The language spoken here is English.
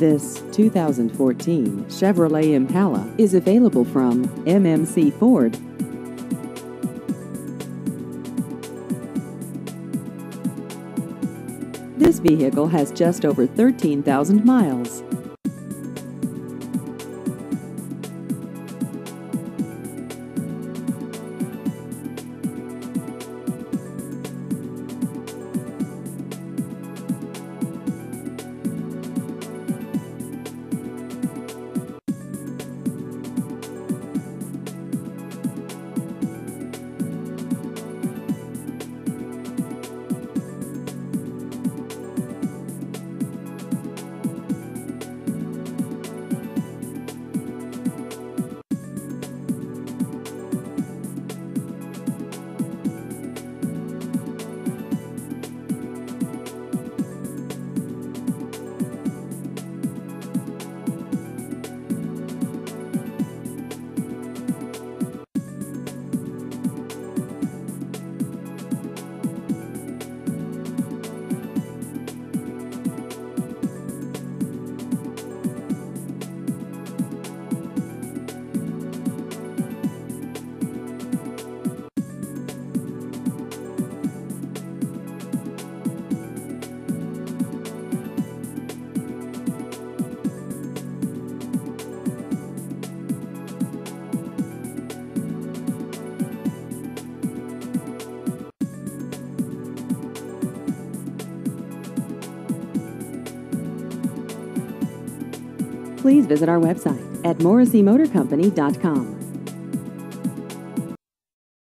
This 2014 Chevrolet Impala is available from MMC Ford. This vehicle has just over 13,000 miles. Please visit our website at morrisseymotorcompany.com.